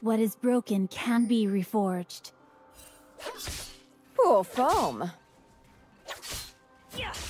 What is broken can be reforged. Poor foam. Double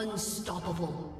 Unstoppable.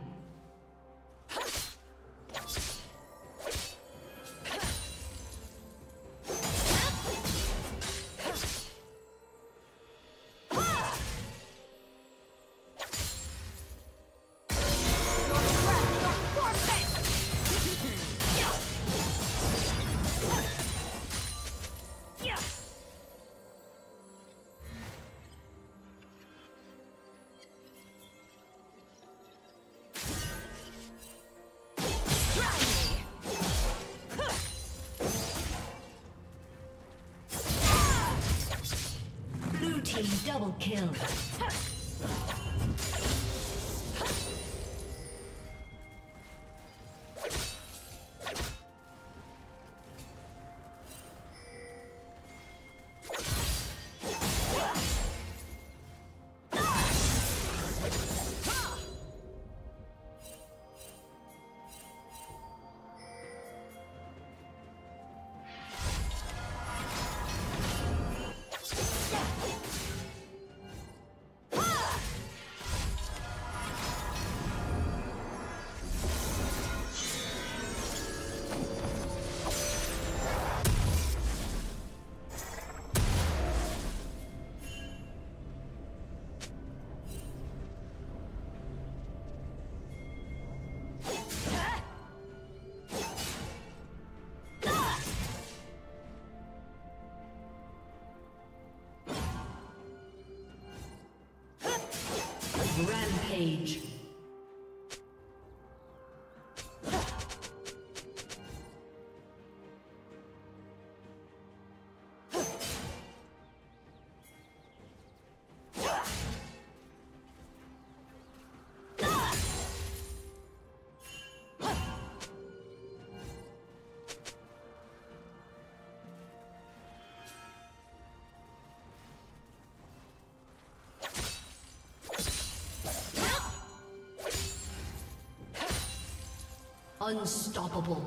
Double kill. Unstoppable.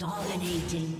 Dominating.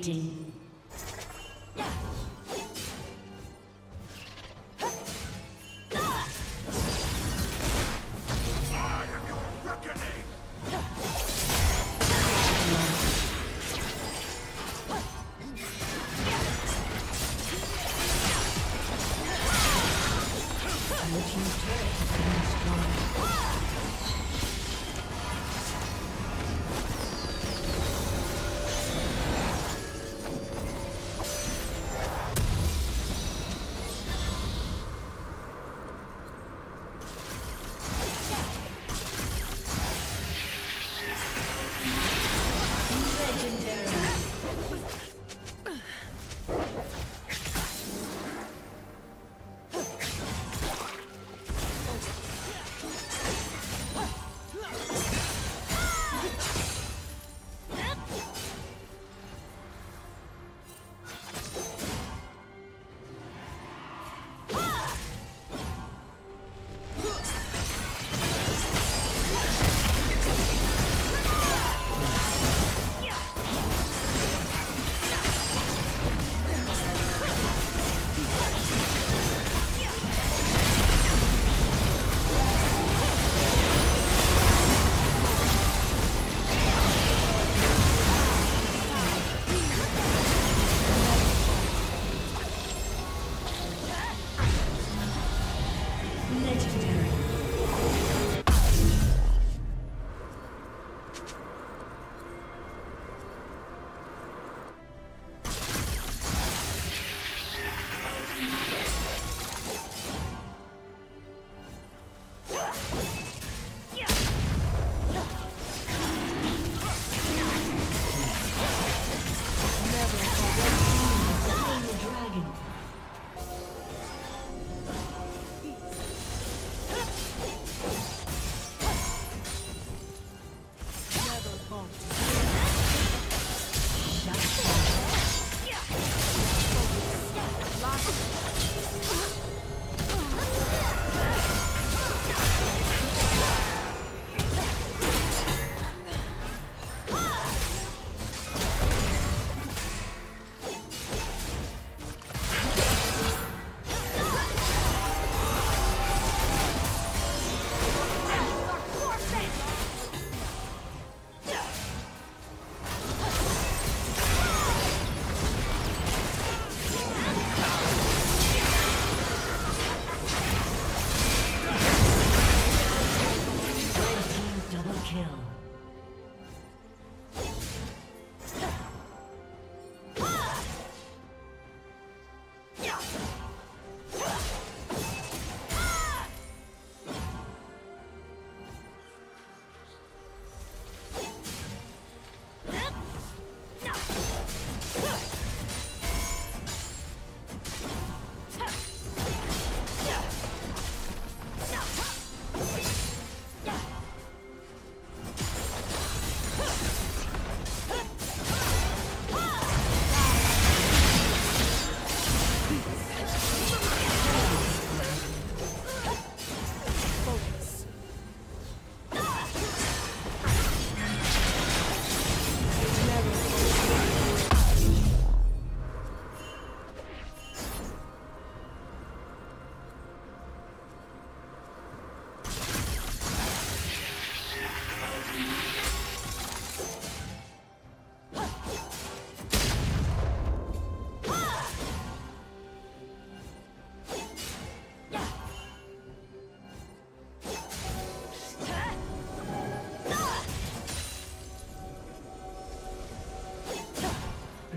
Dominating.